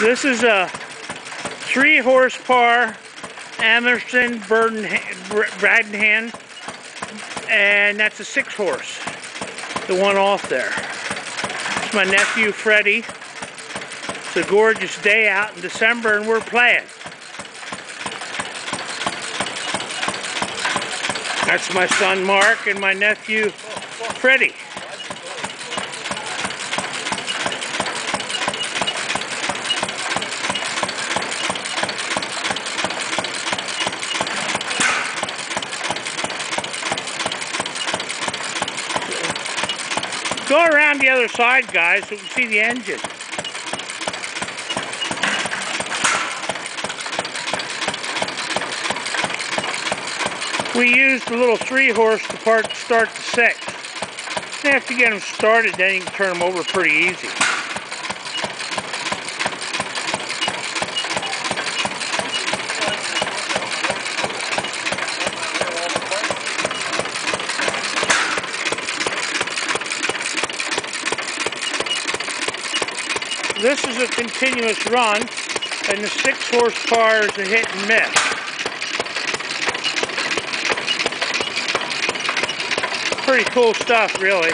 This is a three horsepower Emerson Burden Bradenhand, and that's a six horse, the one off there. It's my nephew Freddie. It's a gorgeous day out in December and we're playing. That's my son Mark and my nephew Freddie. Go around the other side, guys, so we can see the engine. We used the little three horse to part start the six. You have to get them started, then you can turn them over pretty easy. This is a continuous run, and the six horsepower is a hit and miss. Pretty cool stuff, really.